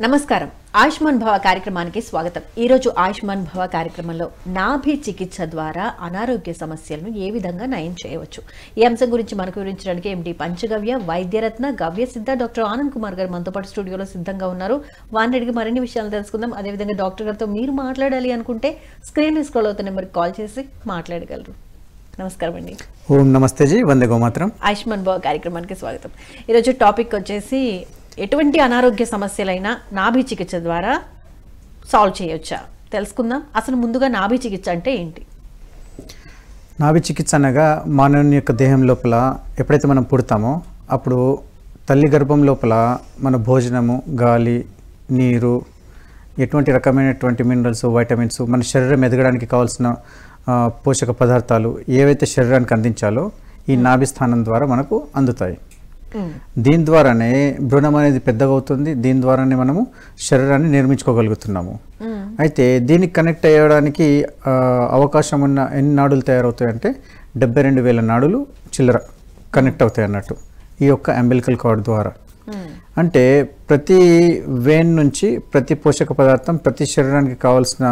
నమస్కారం. ఆయుష్మాన్ భవ కార్యక్రమానికి స్వాగతం. ఈరోజు ఆయుష్మాన్ భవ కార్యక్రమంలో నాభి చికిత్స ద్వారా అనారోగ్య సమస్యలను ఏ విధంగా నయం చేయవచ్చు? ఈ అంశం గురించి మనకు వివరించడానికి ఎండి పంచగవ్య వైద్యరత్న గవ్య సిద్ధ డాక్టర్ ఆనంద్ కుమార్ గారు మనతో పాటు స్టూడియోలో సిద్ధంగా ఉన్నారు. అడిగి మరిన్ని విషయాలు తెలుసుకుందాం. అదేవిధంగా డాక్టర్ గారితో మీరు మాట్లాడాలి అనుకుంటే స్క్రీన్ స్క్రోల్ అవుతున్న నెంబర్కి కాల్ చేసి మాట్లాడగలరు. నమస్కారం అండి. ఓం నమస్తే జీ. వందే గోమాత్రం ఆయుష్మాన్ భవ కార్యక్రమానికి స్వాగతం. ఈరోజు టాపిక్ వచ్చేసి ఎటువంటి అనారోగ్య సమస్యలైనా నాభి చికిత్స ద్వారా సాల్వ్ చేయొచ్చా? తెలుసుకుందాం. అసలు ముందుగా నాభి చికిత్స అంటే ఏంటి? నాభి చికిత్స అనగా మానవుని యొక్క దేహం లోపల ఎప్పుడైతే మనం పుడతామో అప్పుడు తల్లి గర్భం లోపల మన భోజనము గాలి నీరు ఎటువంటి రకమైనటువంటి మినరల్స్ వైటమిన్స్ మన శరీరం ఎదగడానికి కావాల్సిన పోషక పదార్థాలు ఏవైతే శరీరానికి అందించాలో ఈ నాభి స్థానం ద్వారా మనకు అందుతాయి. దీని ద్వారానే భ్రూణం అనేది పెద్దగా అవుతుంది దీని ద్వారానే మనము శరీరాన్ని నిర్మించుకోగలుగుతున్నాము. అయితే దీనికి కనెక్ట్ అయ్యడానికి అవకాశం ఉన్న ఎన్ని నాడులు తయారవుతాయి అంటే డెబ్బై రెండు వేల నాడులు చిల్లర కనెక్ట్ అవుతాయి అన్నట్టు ఈ యొక్క అంబిలికల్ కార్డ్ ద్వారా. అంటే ప్రతి వేన్ నుంచి ప్రతి పోషక పదార్థం ప్రతి శరీరానికి కావాల్సిన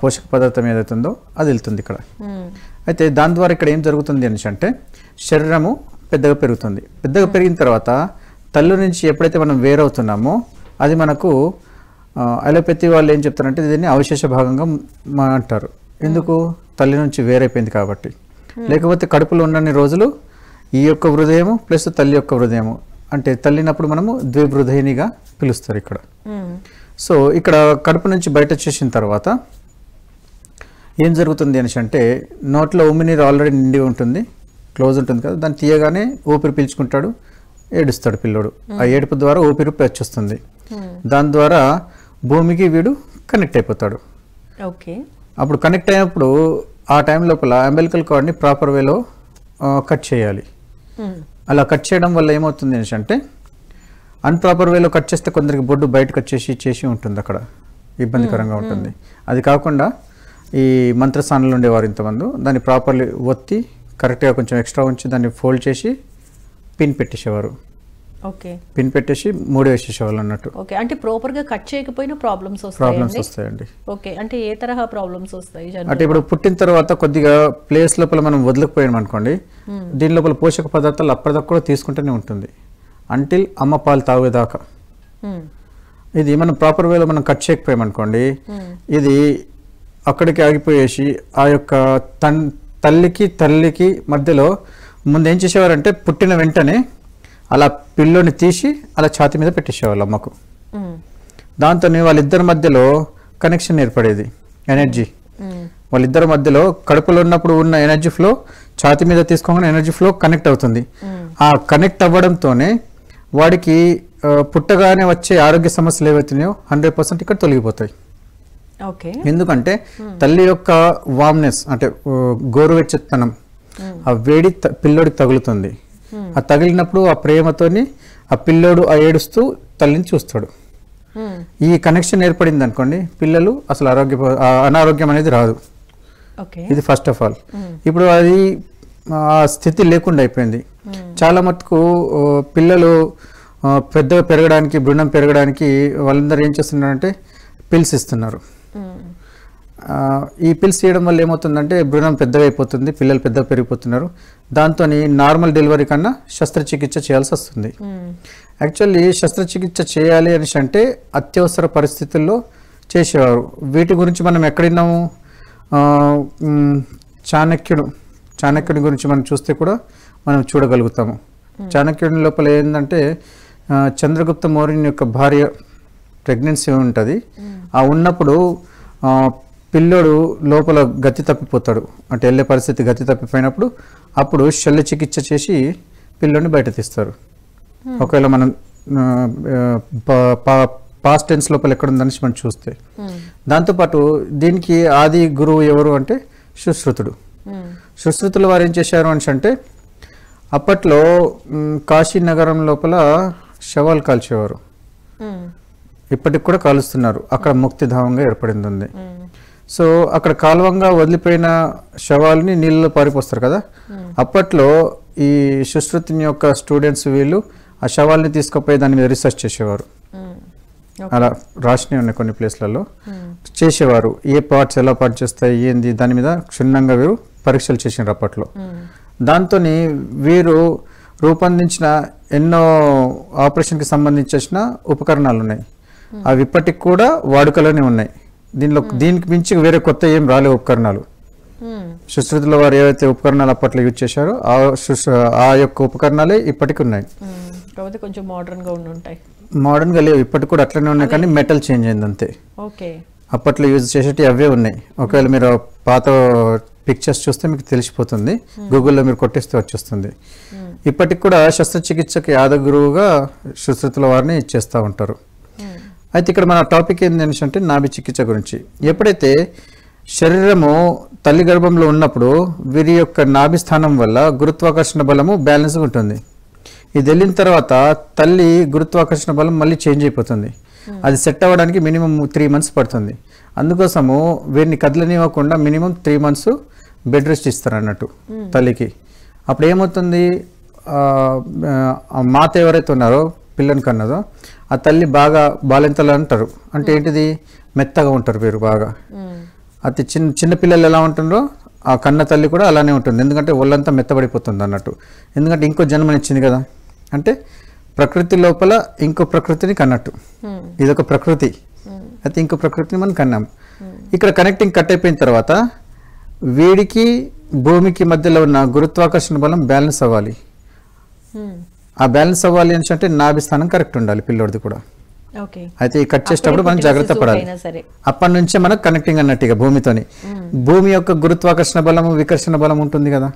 పోషక పదార్థం ఏదైతుందో అది వెళ్తుంది ఇక్కడ. అయితే దాని ద్వారా ఇక్కడ ఏం జరుగుతుంది అనేసి అంటే శరీరము పెద్దగా పెరుగుతుంది. పెద్దగా పెరిగిన తర్వాత తల్లి నుంచి ఎప్పుడైతే మనం వేరవుతున్నామో అది మనకు అలోపతి వాళ్ళు ఏం చెప్తారంటే దీన్ని అవశేష భాగంగా అంటారు. ఎందుకు? తల్లి నుంచి వేరైపోయింది కాబట్టి. లేకపోతే కడుపులో ఉన్నన్ని రోజులు ఈ యొక్క హృదయము ప్లస్ తల్లి యొక్క హృదయము. అంటే తల్లినప్పుడు మనము ద్విహృదయనిగా పిలుస్తారు ఇక్కడ. సో ఇక్కడ కడుపు నుంచి బయట వచ్చేసిన తర్వాత ఏం జరుగుతుంది అనేసి అంటే నోట్లో ఉమ్మినీరు ఆల్రెడీ నిండి ఉంటుంది. క్లోజ్ ఉంటుంది కదా దాన్ని తీయగానే ఊపిరి పీల్చుకుంటాడు ఏడుస్తాడు పిల్లోడు. ఆ ఏడుపు ద్వారా ఊపిరి వచ్చేస్తుంది దాని ద్వారా భూమికి వీడు కనెక్ట్ అయిపోతాడు. ఓకే. అప్పుడు కనెక్ట్ అయినప్పుడు ఆ టైం లోపల అంబెలికల్ కార్డ్ని ప్రాపర్ వేలో కట్ చేయాలి. అలా కట్ చేయడం వల్ల ఏమవుతుంది అంటే అన్ప్రాపర్ వేలో కట్ చేస్తే కొందరికి బొడ్డు బయటకు వచ్చేసి చేసి ఉంటుంది అక్కడ. ఇబ్బందికరంగా ఉంటుంది. అది కాకుండా ఈ మంత్రస్థానంలో ఉండేవారు ఇంతమంది దాన్ని ప్రాపర్లీ ఒత్తి కరెక్ట్గా కొంచెం ఎక్స్ట్రా ఉంచి దాన్ని ఫోల్డ్ చేసి పిన్ పెట్టేసేవారు. ఓకే. పిన్ పెట్టేసి మూడు వేసేసేవాళ్ళు అన్నట్టు. ఓకే. అంటే ప్రాపర్గా కట్ చేయకపోయినా ప్రాబ్లమ్స్ ప్రాబ్లమ్స్ వస్తాయండి. ఓకే. అంటే ఏ తరహా ప్రాబ్లమ్స్ వస్తాయి అంటే ఇప్పుడు పుట్టిన తర్వాత కొద్దిగా ప్లేస్ లోపల మనం వదలకపోయాం అనుకోండి దీని లోపల పోషక పదార్థాలు అప్పటిదాకా కూడా తీసుకుంటూనే ఉంటుంది. అంటిల్ అమ్మ పాలు తాగేదాకా. ఇది మనం ప్రాపర్ వేలో మనం కట్ చేయకపోయాం అనుకోండి ఇది అక్కడికి ఆగిపోయేసి ఆ యొక్క తన్ తల్లికి తల్లికి మధ్యలో ముందు ఏం చేసేవారంటే పుట్టిన వెంటనే అలా పిల్లోని తీసి అలా ఛాతి మీద పెట్టేసేవాళ్ళు అమ్మకు. దాంతో వాళ్ళిద్దరి మధ్యలో కనెక్షన్ ఏర్పడేది ఎనర్జీ వాళ్ళిద్దరి మధ్యలో కడుపులో ఉన్నప్పుడు ఉన్న ఎనర్జీ ఫ్లో ఛాతి మీద తీసుకోగానే ఎనర్జీ ఫ్లో కనెక్ట్ అవుతుంది. ఆ కనెక్ట్ అవ్వడంతోనే వాడికి పుట్టగానే వచ్చే ఆరోగ్య సమస్యలు ఏవైతున్నాయో హండ్రెడ్ పర్సెంట్ ఇక్కడ తొలగిపోతాయి. ఎందుకంటే తల్లి యొక్క వామ్నెస్ అంటే గోరువెచ్చతనం ఆ వేడి పిల్లోడికి తగులుతుంది. ఆ తగిలినప్పుడు ఆ ప్రేమతోని ఆ పిల్లోడు ఆ ఏడుస్తూ తల్లిని చూస్తాడు. ఈ కనెక్షన్ ఏర్పడింది అనుకోండి పిల్లలు అసలు ఆరోగ్య అనారోగ్యం అనేది రాదు. ఇది ఫస్ట్ ఆఫ్ ఆల్. ఇప్పుడు అది ఆ స్థితి లేకుండా అయిపోయింది. చాలా మటుకు పిల్లలు ఆ, పెద్దగా పెరగడానికి బృందం పెరగడానికి వాళ్ళందరూ ఏం చేస్తున్నారంటే పిల్స్ ఇస్తున్నారు. ఈ పిల్స్ చేయడం వల్ల ఏమవుతుందంటే బృణం పెద్దగా అయిపోతుంది పిల్లలు పెద్దగా పెరిగిపోతున్నారు. దాంతో నార్మల్ డెలివరీ కన్నా శస్త్రచికిత్స చేయాల్సి వస్తుంది. యాక్చువల్లీ శస్త్రచికిత్స చేయాలి అనేసి అంటే అత్యవసర పరిస్థితుల్లో చేసేవారు. వీటి గురించి మనం ఎక్కడిన్నాము చాణక్యుడు చాణక్యుడి గురించి మనం చూస్తే కూడా మనం చూడగలుగుతాము. చాణక్యుడి లోపల ఏంటంటే చంద్రగుప్త మౌర్యుని యొక్క భార్య ప్రెగ్నెన్సీ ఉంటుంది. ఆ ఉన్నప్పుడు పిల్లోడు లోపల గతి తప్పిపోతాడు. అంటే వెళ్ళే పరిస్థితి గతి తప్పిపోయినప్పుడు అప్పుడు శల్య చికిత్స చేసి పిల్లోని బయట తీస్తారు. ఒకవేళ మనం పాస్ట్ టెన్స్ లోపల ఎక్కడ ఉందనేసి మనం చూస్తే. దాంతోపాటు దీనికి ఆది గురువు ఎవరు అంటే సుశ్రుతుడు సుశ్రుతుల వారు ఏం చేశారు అనేసి అంటే అప్పట్లో కాశీ నగరం లోపల శవాలు కాల్చేవారు. ఇప్పటికి కూడా కాలుస్తున్నారు. అక్కడ ముక్తిధామంగా ఏర్పడింది. ఉంది సో అక్కడ కాలువంగా వదిలిపోయిన శవాలని నీళ్ళలో పారిపోస్తారు కదా? అప్పట్లో ఈ సుశ్రుతిని యొక్క స్టూడెంట్స్ వీళ్ళు ఆ శవాల్ని తీసుకుపోయి దాని మీద రీసెర్చ్ చేసేవారు. అలా రాసినవి ఉన్నాయి కొన్ని ప్లేస్లలో. చేసేవారు. ఏ పార్ట్స్ ఎలా పార్ట్ చేస్తాయి ఏంది దాని మీద క్షుణ్ణంగా వీరు పరీక్షలు చేసినారు అప్పట్లో. దాంతో వీరు రూపొందించిన ఎన్నో ఆపరేషన్కి సంబంధించిన ఉపకరణాలు ఉన్నాయి. అవి ఇప్పటికి కూడా వాడుకలోనే ఉన్నాయి. దీనిలో దీనికి మించి వేరే కొత్త ఏం రాలే ఉపకరణాలు. సుశ్రుతిలో వారు ఏవైతే ఉపకరణాలు అప్పట్లో యూజ్ చేశారో ఆ ఆ యొక్క ఉపకరణాలే ఇప్పటికి ఉన్నాయి. కాకపోతే కొంచెం మోడర్న్గా ఉంటాయి. మోడర్న్గా లేవు ఇప్పటికి కూడా అట్లనే ఉన్నాయి కానీ మెటల్ చేంజ్ అయింది అంతే. ఓకే. అప్పట్లో యూజ్ చేసేటివి అవే ఉన్నాయి. ఒకవేళ మీరు పాత పిక్చర్స్ చూస్తే మీకు తెలిసిపోతుంది. గూగుల్లో మీరు కొట్టేస్తే వచ్చేస్తుంది. ఇప్పటికి కూడా శస్త్రచికిత్సకి ఆద గురువుగా సుశ్రుతుల వారిని చేస్తూ ఉంటారు. అయితే ఇక్కడ మన టాపిక్ ఏంటి అంటే నాభి చికిత్స గురించి. ఎప్పుడైతే శరీరము తల్లి గర్భంలో ఉన్నప్పుడు వీరి యొక్క నాభి స్థానం వల్ల గురుత్వాకర్షణ బలము బ్యాలెన్స్గా ఉంటుంది. ఇది వెళ్ళిన తర్వాత తల్లి గురుత్వాకర్షణ బలం మళ్ళీ చేంజ్ అయిపోతుంది. అది సెట్ అవ్వడానికి మినిమం త్రీ మంత్స్ పడుతుంది. అందుకోసము వీరిని కదలనివ్వకుండా minimum three months bed rest ఇస్తారు అన్నట్టు తల్లికి. అప్పుడు ఏమవుతుంది? మాత ఎవరైతే ఉన్నారో పిల్లని కన్నదో ఆ తల్లి బాగా బాలింతలు అంటారు. అంటే ఏంటిది? మెత్తగా ఉంటారు వీరు బాగా. అతి చిన్న చిన్న పిల్లలు ఎలా ఉంటుందో ఆ కన్న తల్లి కూడా అలానే ఉంటుంది. ఎందుకంటే ఒళ్ళంతా మెత్తబడిపోతుంది అన్నట్టు. ఎందుకంటే ఇంకో జన్మనిచ్చింది కదా. అంటే ప్రకృతి లోపల ఇంకో ప్రకృతిని కన్నట్టు. ఇదొక ప్రకృతి. అయితే ఇంకో ప్రకృతిని మనం కన్నాం. ఇక్కడ కనెక్టింగ్ కట్ అయిపోయిన తర్వాత వీడికి భూమికి మధ్యలో ఉన్న గురుత్వాకర్షణ బలం బ్యాలెన్స్ అవ్వాలి. ఆ బ్యాలెన్స్ అవ్వాలి అని అంటే నాభి స్థానం కరెక్ట్ ఉండాలి పిల్లోడిది కూడా. ఓకే. అయితే ఈ కట్ చేసేటప్పుడు మనం జాగ్రత్త పడాలి. అప్పటి నుంచే మనకు కనెక్టింగ్ అన్నట్టుగా భూమితోని. భూమి యొక్క గురుత్వాకర్షణ బలము వికర్షణ బలం ఉంటుంది కదా?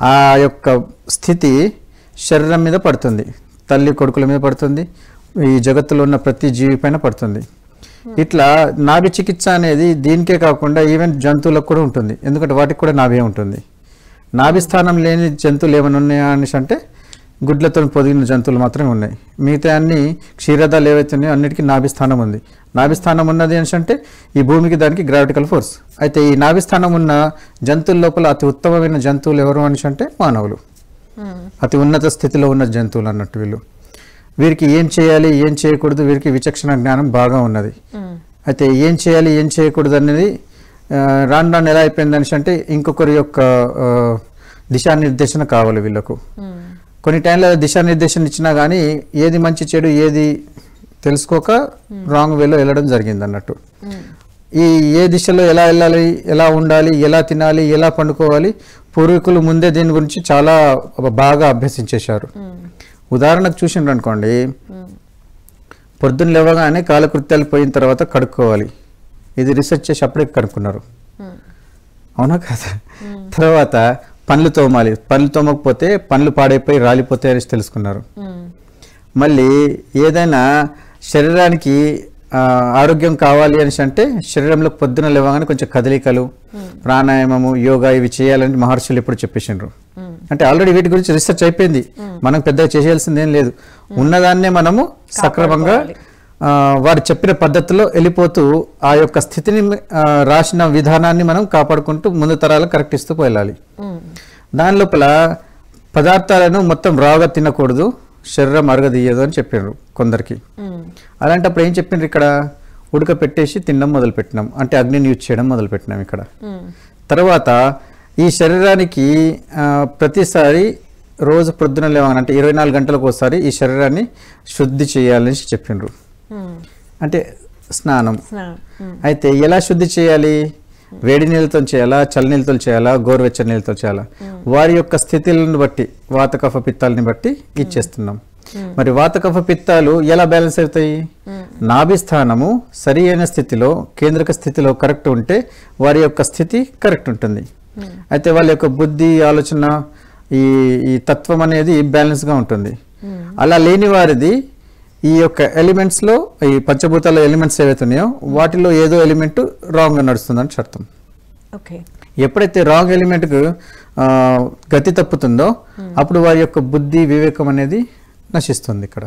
ఆ యొక్క స్థితి శరీరం మీద పడుతుంది. తల్లి కొడుకుల మీద పడుతుంది. ఈ జగత్తులో ఉన్న ప్రతి జీవి పైన పడుతుంది. ఇట్లా నాభి చికిత్స అనేది దీనికే కాకుండా ఈవెన్ జంతువులకు కూడా ఉంటుంది. ఎందుకంటే వాటికి కూడా నాభి ఉంటుంది. నాభి స్థానం లేని జంతువులు ఏమైనా ఉన్నాయా అనేసి అంటే గుడ్లతో పొదిగిన జంతువులు మాత్రమే ఉన్నాయి. మిగతా అన్ని క్షీరదాలు ఏవైతే ఉన్నాయో అన్నిటికీ నాభి స్థానం ఉంది. నాభి స్థానం ఉన్నది అంటే ఈ భూమికి దానికి గ్రావిటికల్ ఫోర్స్ అయితే ఈ నాభి స్థానం ఉన్న జంతువుల లోపల అతి ఉత్తమమైన జంతువులు ఎవరు అంటే మానవులు. అతి ఉన్నత స్థితిలో ఉన్న జంతువులు అన్నట్టు వీళ్ళు. వీరికి ఏం చేయాలి ఏం చేయకూడదు వీరికి విచక్షణ జ్ఞానం బాగా ఉన్నది. అయితే ఏం చేయాలి ఏం చేయకూడదు అనేది రాను రాను ఎలా అయిపోయింది అంటే ఇంకొకరి యొక్క దిశానిర్దేశన కావాలి వీళ్ళకు. కొన్ని టైంలో దిశానిర్దేశన ఇచ్చినా కానీ ఏది మంచి చెడు ఏది తెలుసుకోక రాంగ్ వేలో వెళ్ళడం జరిగింది అన్నట్టు. ఈ ఏ దిశలో ఎలా వెళ్ళాలి ఎలా ఉండాలి ఎలా తినాలి ఎలా పండుకోవాలి పూర్వీకులు ముందే దీని గురించి చాలా బాగా అభ్యసించేశారు. ఉదాహరణకు చూసిండ్రు అనుకోండి పొద్దున్న లేవగానే కాలకృత్యాలు పోయిన తర్వాత కడుక్కోవాలి. ఇది రీసెర్చ్ చేసి అప్పుడే కనుక్కున్నారు. అవునా కదా? తర్వాత పండ్లు తోమాలి. పండ్లు తోమకపోతే పండ్లు పాడైపోయి రాలిపోతాయి అనేసి తెలుసుకున్నారు. మళ్ళీ ఏదైనా శరీరానికి ఆరోగ్యం కావాలి అనేసి అంటే శరీరంలో పొద్దున లేవగానే కొంచెం కదలికలు ప్రాణాయామము యోగా ఇవి చేయాలని మహర్షులు ఎప్పుడు చెప్పేసిండ్రు. అంటే ఆల్రెడీ వీటి గురించి రీసెర్చ్ అయిపోయింది. మనం పెద్దగా చేయాల్సింది ఏం లేదు ఉన్నదాన్నే మనము సక్రమంగా వారు చెప్పిన పద్ధతిలో వెళ్ళిపోతూ ఆ యొక్క స్థితిని రాసిన విధానాన్ని మనం కాపాడుకుంటూ ముందు తరాలకు కరెక్ట్ ఇస్తూ వెళ్ళాలి. దాని లోపల పదార్థాలను మొత్తం రాగా తినకూడదు శరీరం అరగదీయదు అని చెప్పారు కొందరికి. అలాంటప్పుడు ఏం చెప్పిండ్రు ఇక్కడ? ఉడక పెట్టేసి తినడం మొదలు పెట్టినాం అంటే అగ్నిని యూజ్ చేయడం మొదలు పెట్టినాం ఇక్కడ తర్వాత ఈ శరీరానికి ప్రతిసారి రోజు ప్రొద్దున లేవగానే అంటే ఇరవై నాలుగు గంటలకు ఒకసారి ఈ శరీరాన్ని శుద్ధి చేయాలని చెప్పిండ్రు అంటే స్నానం. అయితే ఎలా శుద్ధి చేయాలి? వేడి నీళ్ళతో చేయాలా? చల్ల నీళ్ళతో చేయాలా? గోరువెచ్చని నీళ్ళతో చేయాలా? వారి యొక్క స్థితులను బట్టి వాత కఫ పిత్తాలని బట్టి ఇచ్చేస్తున్నాం. మరి వాత కఫ పిత్తాలు ఎలా బ్యాలెన్స్ అవుతాయి? నాభి స్థానము సరి అయిన స్థితిలో కేంద్రక స్థితిలో కరెక్ట్ ఉంటే వారి యొక్క స్థితి కరెక్ట్ ఉంటుంది. అయితే వాళ్ళ యొక్క బుద్ధి ఆలోచన ఈ ఈ తత్వం అనేది బ్యాలెన్స్గా ఉంటుంది అలా లేని వారిది ఈ యొక్క ఎలిమెంట్స్లో ఈ పంచభూతాల ఎలిమెంట్స్ ఏవైతే ఉన్నాయో వాటిలో ఏదో ఎలిమెంట్ రాంగ్గా నడుస్తుందని అర్థం ఓకే. ఎప్పుడైతే రాంగ్ ఎలిమెంట్కు ఆ, గతి తప్పుతుందో అప్పుడు వారి యొక్క బుద్ధి వివేకం అనేది నశిస్తుంది ఇక్కడ.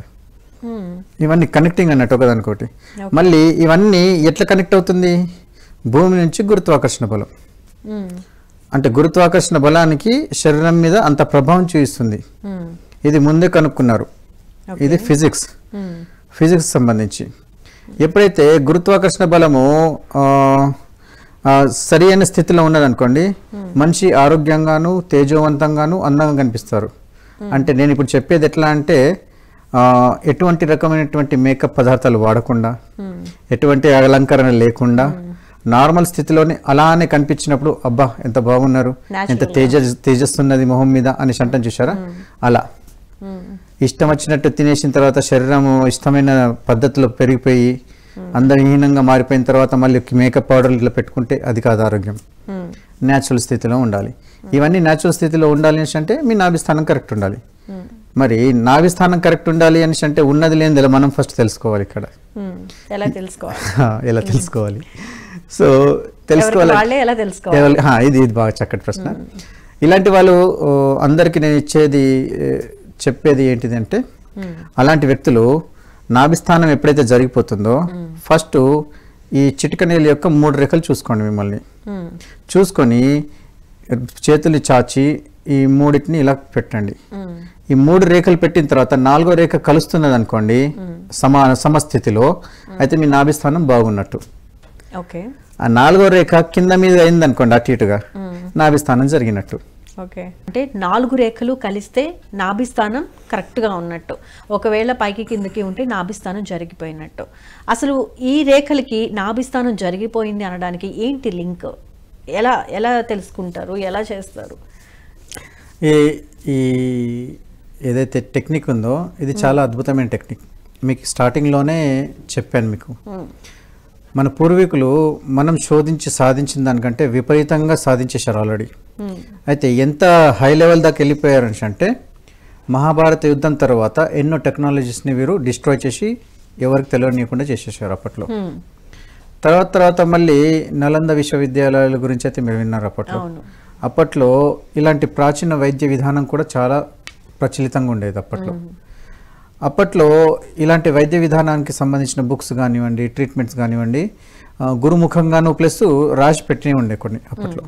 ఇవన్నీ కనెక్టింగ్ అన్నట్టు ఒకదానికోటి మళ్ళీ ఇవన్నీ ఎట్లా కనెక్ట్ అవుతుంది? భూమి నుంచి గురుత్వాకర్షణ బలం. అంటే గురుత్వాకర్షణ బలానికి శరీరం మీద అంత ప్రభావం చూపిస్తుంది. ఇది ముందే కనుక్కున్నారు. ఇది ఫిజిక్స్ ఫిజిక్స్ సంబంధించి. ఎప్పుడైతే గురుత్వాకర్షణ బలము సరి అయిన స్థితిలో ఉన్నదనుకోండి మనిషి ఆరోగ్యంగాను తేజోవంతంగాను అందంగా కనిపిస్తారు. అంటే నేను ఇప్పుడు చెప్పేది ఎట్లా అంటే ఎటువంటి రకమైనటువంటి మేకప్ పదార్థాలు వాడకుండా ఎటువంటి అలంకరణ లేకుండా నార్మల్ స్థితిలోనే అలానే కనిపించినప్పుడు అబ్బా ఎంత బాగున్నారు ఎంత తేజ తేజస్సున్నది మొహం మీద అని అంటాం చూసారా అలా. ఇష్టం వచ్చినట్టు తినేసిన తర్వాత శరీరం ఇష్టమైన పద్ధతిలో పెరిగిపోయి అందహీనంగా మారిపోయిన తర్వాత మళ్ళీ మేకప్ పౌడర్లు ఇట్లా పెట్టుకుంటే అది కాదు ఆరోగ్యం. న్యాచురల్ స్థితిలో ఉండాలి. ఇవన్నీ న్యాచురల్ స్థితిలో ఉండాలి అనేసి అంటే మీ నాభిస్థానం కరెక్ట్ ఉండాలి. మరి నాభిస్థానం కరెక్ట్ ఉండాలి అనేసి అంటే ఉన్నది ఎలా మనం ఫస్ట్ తెలుసుకోవాలి ఇక్కడ? ఎలా తెలుసుకోవాలి? ఎలా తెలుసుకోవాలి? సో తెలుసుకోవాలి. ఎలా తెలుసుకోవాలి? ఇది ఇది బాగా చక్కటి ప్రశ్న. ఇలాంటి వాళ్ళు అందరికీ నేను ఇచ్చేది చెప్పేది ఏంటిది అంటే అలాంటి వ్యక్తులు నాభిస్థానం ఎప్పుడైతే జరిగిపోతుందో ఫస్ట్ ఈ చిటికనేల యొక్క మూడు రేఖలు చూసుకోండి మిమ్మల్ని. మ్మ్. చూసుకొని చేతులు చాచి ఈ మూడింటిని ఇలా పెట్టండి. ఈ మూడు రేఖలు పెట్టిన తర్వాత నాలుగో రేఖ కలుస్తున్నది అనుకోండి సమాన సమస్థితిలో అయితే మీ నాభిస్థానం బాగున్నట్టు. ఓకే ఆ నాలుగో రేఖ కింద మీద అయింది అనుకోండి అటు ఇటుగా నాభిస్థానం జరిగినట్టు. ఓకే. అంటే నాలుగు రేఖలు కలిస్తే నాభిస్థానం కరెక్ట్గా ఉన్నట్టు. ఒకవేళ పైకి కిందకి ఉంటే నాభిస్థానం జరిగిపోయినట్టు. అసలు ఈ రేఖలకి నాభిస్థానం జరిగిపోయింది అనడానికి ఏంటి లింక్? ఎలా ఎలా తెలుసుకుంటారు? ఎలా చేస్తారు? ఈ ఈ ఏదైతే టెక్నిక్ ఉందో ఇది చాలా అద్భుతమైన టెక్నిక్. మీకు స్టార్టింగ్లోనే చెప్పాను మీకు. మన పూర్వీకులు మనం శోధించి సాధించిన దానికంటే విపరీతంగా సాధించేశారు ఆల్రెడీ అయితే ఎంత హై లెవెల్ దాకా వెళ్ళిపోయారని అంటే మహాభారత యుద్ధం తర్వాత ఎన్నో టెక్నాలజీస్ని వీరు డిస్ట్రాయ్ చేసి ఎవరికి తెలియనీయకుండా చేసేసారు అప్పట్లో. మ్మ్. తర్వాత తర్వాత మళ్ళీ నలంద విశ్వవిద్యాలయాల గురించి అయితే మీరు విన్నారు అప్పట్లో. అప్పట్లో ఇలాంటి ప్రాచీన వైద్య విధానం కూడా చాలా ప్రచలితంగా ఉండేది అప్పట్లో. అప్పట్లో ఇలాంటి వైద్య విధానానికి సంబంధించిన బుక్స్ కానివ్వండి ట్రీట్మెంట్స్ కానివ్వండి గురుముఖంగాను ప్లస్ రాసి పెట్టినవి ఉండే కొన్ని అప్పట్లో.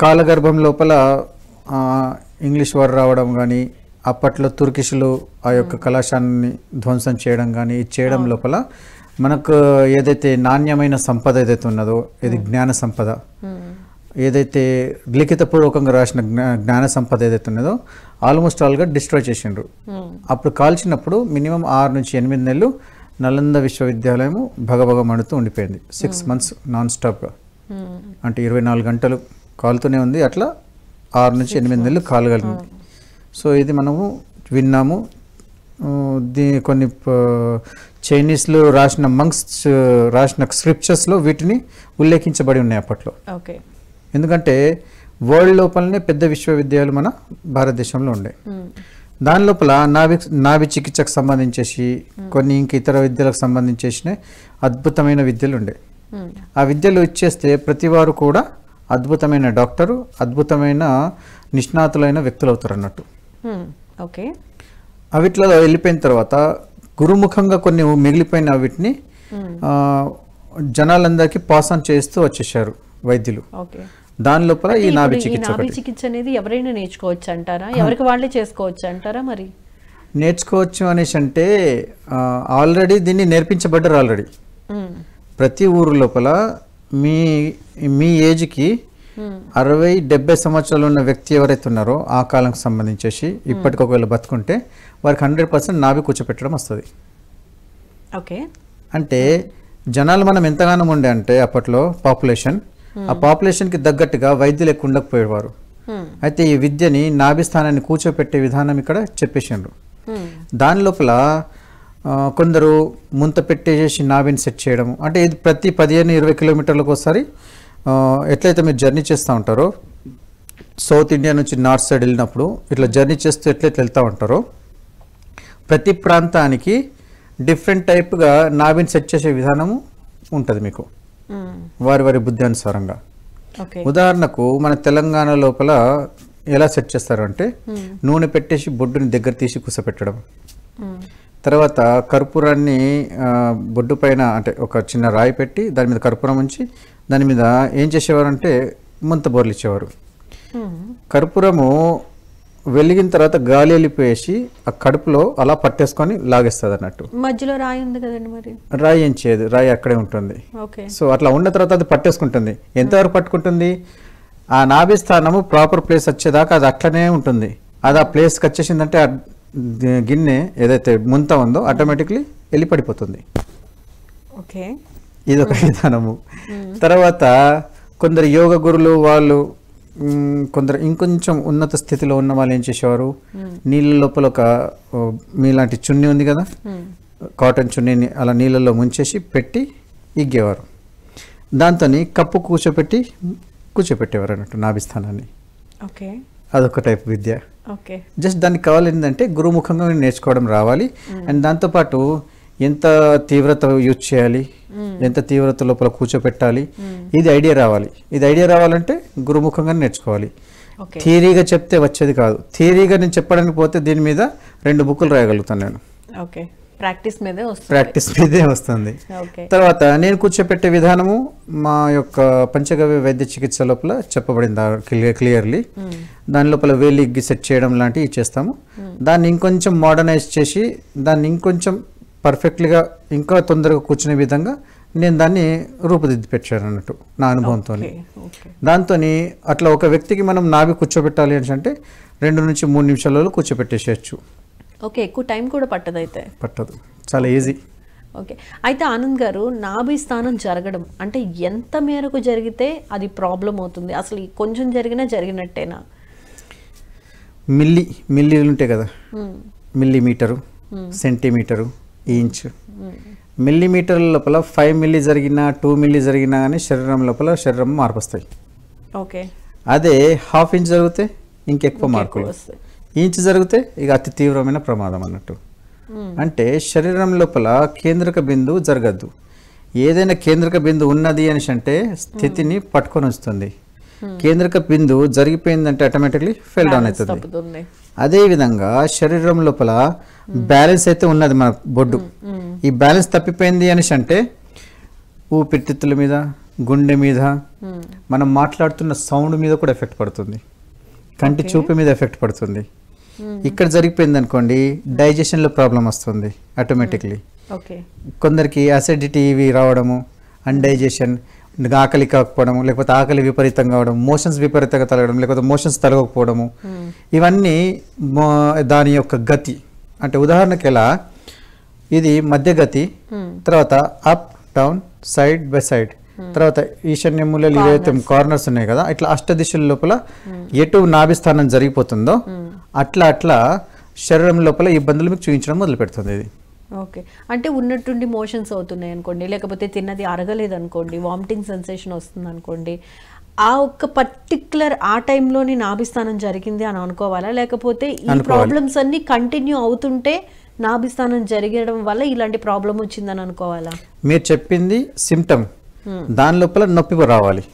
కాలగర్భం లోపల ఇంగ్లీష్ వారు రావడం కానీ అప్పట్లో తుర్కిషులు ఆ యొక్క కళాశాలని ధ్వంసం చేయడం కానీ ఇది చేయడం లోపల మనకు ఏదైతే నాణ్యమైన సంపద ఏదైతే ఉన్నదో ఇది జ్ఞాన సంపద. ఏదైతే లిఖితపూర్వకంగా రాసిన జ్ఞా జ్ఞాన సంపద ఏదైతే ఉన్నదో ఆల్మోస్ట్ ఆల్గా డిస్ట్రాయ్ చేసిండ్రు. అప్పుడు కాల్చినప్పుడు మినిమం ఆరు నుంచి ఎనిమిది నెలలు నలంద విశ్వవిద్యాలయము భగభగ మడుతూ ఉండిపోయింది. సిక్స్ మంత్స్ నాన్ స్టాప్గా. అంటే ఇరవై నాలుగు గంటలు కాలుతూనే ఉంది. అట్లా ఆరు నుంచి ఎనిమిది నెలలు కాలగలిగింది. సో ఇది మనము విన్నాము. దీ కొన్ని చైనీస్లో రాసిన మంక్స్ రాసిన స్క్రిప్చర్స్లో వీటిని ఉల్లేఖించబడి ఉన్నాయి అప్పట్లో. ఓకే ఎందుకంటే వరల్డ్ లోపలనే పెద్ద విశ్వవిద్యాలయాలు మన భారతదేశంలో ఉండే. మ్మ్. దాని లోపల నాభి నాభి చికిత్సకు సంబంధించేసి కొన్ని ఇంక ఇతర విద్యలకు సంబంధించేసిన అద్భుతమైన విద్యలు ఉండే. మ్మ్. ఆ విద్యలు ఇచ్చేస్తే ప్రతి వారు కూడా అద్భుతమైన డాక్టరు అద్భుతమైన నిష్ణాతులైన వ్యక్తులు అవుతారు అన్నట్టు. ఓకే అవిట్లో వెళ్ళిపోయిన తర్వాత గురుముఖంగా కొన్ని మిగిలిపోయిన వీటిని జనాలందరికీ పాస్ ఆన్ చేస్తూ వచ్చేసారు వైద్యులు. ఓకే. దాని లోపల ఈ నాభి చికిత్స చికిత్స అనేది ఎవరైనా నేర్చుకోవచ్చు అంటారా? ఎవరికి వాళ్ళే చేసుకోవచ్చు అంటారా మరి? నేర్చుకోవచ్చు అనేసి అంటే ఆల్రెడీ దీన్ని నేర్పించబడ్డారు ఆల్రెడీ. ప్రతి ఊరు లోపల మీ మీ ఏజ్కి. అరవై డెబ్బై సంవత్సరాలు ఉన్న వ్యక్తి ఎవరైతే ఉన్నారో ఆ కాలంకి సంబంధించేసి ఇప్పటికి ఒకవేళ బతుకుంటే వారికి హండ్రెడ్ పర్సెంట్ నాభి కూర్చోపెట్టడం వస్తుంది. ఓకే. అంటే జనాలు మనం ఎంతగానో ఉండే అంటే అప్పట్లో పాపులేషన్ ఆ పాపులేషన్కి తగ్గట్టుగా వైద్యులు ఎక్కువ ఉండకపోయేవారు అయితే ఈ విద్యని నాభి స్థానాన్ని కూర్చోపెట్టే విధానం ఇక్కడ చెప్పేసిండ్రు. దాని లోపల కొందరు ముంత పెట్టేసి నాభిని సెట్ చేయడం అంటే ఇది ప్రతి పదిహేను ఇరవై కిలోమీటర్లకు ఒకసారి ఎట్లయితే మీరు జర్నీ చేస్తూ ఉంటారో సౌత్ ఇండియా నుంచి నార్త్ సైడ్ వెళ్ళినప్పుడు ఇట్లా జర్నీ చేస్తూ ఎట్లయితే వెళ్తూ ఉంటారో ప్రతి ప్రాంతానికి డిఫరెంట్ టైప్గా నాభిని సెట్ చేసే విధానము ఉంటుంది మీకు. వారి వారి బుద్ధి అనుసారంగా. ఉదాహరణకు మన తెలంగాణ లోపల ఎలా సెట్ చేస్తారు అంటే నూనె పెట్టేసి బొడ్డుని దగ్గర తీసి కూసపెట్టడం. తర్వాత కర్పూరాన్ని బొడ్డు పైన అంటే ఒక చిన్న రాయి పెట్టి దాని మీద కర్పూరం ఉంచి దాని మీద ఏం చేసేవారు అంటే ముంత బోర్లు ఇచ్చేవారు. కర్పూరము వెలిగిన తర్వాత గాలి వెళ్ళిపోయేసి ఆ కడుపులో అలా పట్టేసుకొని లాగేస్తుంది అన్నట్టు మధ్యలో రాయి ఉంది కదండి మరి? రాయి ఏం చేయదు రాయి అక్కడే ఉంటుంది. ఓకే. సో అట్లా ఉన్న తర్వాత అది పట్టేసుకుంటుంది. ఎంతవరకు పట్టుకుంటుంది? ఆ నాభి స్థానము ప్రాపర్ ప్లేస్ వచ్చేదాకా అది అట్లనే ఉంటుంది. అది ఆ ప్లేస్కి వచ్చేసిందంటే ఆ గిన్నె ఏదైతే ముంత ఉందో ఆటోమేటిక్లీ వెళ్ళి పడిపోతుంది ఓకే. ఇది ఒక విధానము తర్వాత కొందరు యోగ గురులు వాళ్ళు కొందరు ఇంకొంచెం ఉన్నత స్థితిలో ఉన్న వాళ్ళు ఏం చేసేవారు? నీళ్ళ లోపల ఒక మీలాంటి చున్నీ ఉంది కదా? కాటన్ చున్నీని అలా నీళ్ళల్లో ముంచేసి పెట్టి ఇగ్గేవారు. దాంతో కప్పు కూర్చోపెట్టి కూర్చోపెట్టేవారు అన్నట్టు నాభిస్థానాన్ని ఓకే. అదొక టైప్ విద్య. ఓకే. జస్ట్ దానికి కావాలి ఏంటంటే గురుముఖంగా నేర్చుకోవడం రావాలి. అండ్ దాంతోపాటు ఎంత తీవ్రత యూజ్ చేయాలి? ఎంత తీవ్రత లోపల కూర్చోపెట్టాలి? ఇది ఐడియా రావాలి. ఇది ఐడియా రావాలంటే గురుముఖంగా నేర్చుకోవాలి. థియరీగా చెప్తే వచ్చేది కాదు. థియరీగా నేను చెప్పడానికి పోతే దీని మీద రెండు బుక్కులు రాయగలుగుతాను నేను. ఓకే. ప్రాక్టీస్ మీదే వస్తుంది. ప్రాక్టీస్ మీదే వస్తుంది. తర్వాత నేను కూర్చోపెట్టే విధానము మా యొక్క పంచగవ్య వైద్య చికిత్స లోపల చెప్పబడింది క్లియర్ క్లియర్లీ? దాని లోపల వేలిగ్గి సెట్ చేయడం లాంటివి చేస్తాము. దాన్ని ఇంకొంచెం మోడర్నైజ్ చేసి దాన్ని ఇంకొంచెం పర్ఫెక్ట్గా ఇంకా తొందరగా కూర్చునే విధంగా నేను దాన్ని రూపుదిద్ది పెట్టాను అన్నట్టు నా అనుభవంతో దాంతో అట్లా ఒక వ్యక్తికి మనం నాభి కూర్చోబెట్టాలి అంటే రెండు నుంచి మూడు నిమిషాలలో కూర్చోబెట్టేసేయచ్చు. ఓకే ఎక్కువ టైం కూడా పట్టదు అయితే పట్టదు. చాలా ఈజీ. ఓకే. అయితే ఆనంద్ గారు నాభి స్థానం జరగడం అంటే ఎంత మేరకు జరిగితే అది ప్రాబ్లం అవుతుంది? అసలు కొంచెం జరిగినా జరిగినట్టేనా? మిల్లీ మిల్లీలు ఉంటాయి కదా. Millimetre centimetre inch. మిల్లీమీటర్ లోపల ఫైవ్ మిల్లీ జరిగినా టూ మిల్లీ జరిగినా కానీ శరీరం లోపల శరీరం మార్పు వస్తాయి ఓకే. అదే హాఫ్ ఇంచ్ జరిగితే ఇంకెక్కువ మార్పులు. వస్తాయి. ఇంచ్ జరిగితే ఇక అతి తీవ్రమైన ప్రమాదం అన్నట్టు. అంటే శరీరం లోపల కేంద్రక బిందువు జరగద్దు. ఏదైనా కేంద్రక బిందువు ఉన్నది అని అంటే స్థితిని పట్టుకొని ఉంచుతుంది కేంద్రక బిందువు జరిగిపోయిందంటే ఆటోమేటిక్లీ ఫెల్ డౌన్ అవుతుంది. తప్పుతుంది. అదే విధంగా శరీరం లోపల బ్యాలెన్స్ అయితే ఉన్నది మన బొడ్డు. ఈ బ్యాలెన్స్ తప్పిపోయింది అనేసి అంటే ఊపిరితిత్తుల మీద గుండె మీద మనం మాట్లాడుతున్న సౌండ్ మీద కూడా ఎఫెక్ట్ పడుతుంది. కంటి చూపు మీద ఎఫెక్ట్ పడుతుంది. ఇక్కడ జరిగిపోయింది అనుకోండి డైజెషన్లో ప్రాబ్లం వస్తుంది ఆటోమేటిక్లీ కొందరికి అసిడిటీ ఇవి రావడము అన్డైజెషన్ ఆకలి కాకపోవడము లేకపోతే ఆకలి విపరీతం కావడం మోషన్స్ విపరీతంగా తలగడం లేకపోతే మోషన్స్ తలగకపోవడము ఇవన్నీ మో- దాని యొక్క గతి. అంటే ఉదాహరణకి ఎలా? ఇది మధ్య గతి తర్వాత up down side by side తర్వాత ఈశాన్య మూలలు ఏవైతే కార్నర్స్ ఉన్నాయి కదా ఇట్లా అష్ట దిశల లోపల ఎటు నాభిస్థానం జరిగిపోతుందో అట్లా అట్లా శరీరం లోపల ఇబ్బందులు మీకు చూపించడం మొదలు పెడుతుంది ఇది. ఓకే. అంటే ఉన్నట్టుండి మోషన్స్ అవుతున్నాయి అనుకోండి లేకపోతే తిన్నది అరగలేదు అనుకోండి వామిటింగ్ సెన్సేషన్ వస్తుంది అనుకోండి ఆ ఒక్క పర్టిక్యులర్ ఆ టైంలోని నాభిస్థానం జరిగింది అని అనుకోవాలా? లేకపోతే ఈ ప్రాబ్లమ్స్ అన్ని కంటిన్యూ అవుతుంటే నాభిస్థానం జరగడం వల్ల ఇలాంటి ప్రాబ్లం వచ్చిందని అనుకోవాలా? మీరు చెప్పింది సిమ్టమ్ దాని లోపల నొప్పి రావాలి.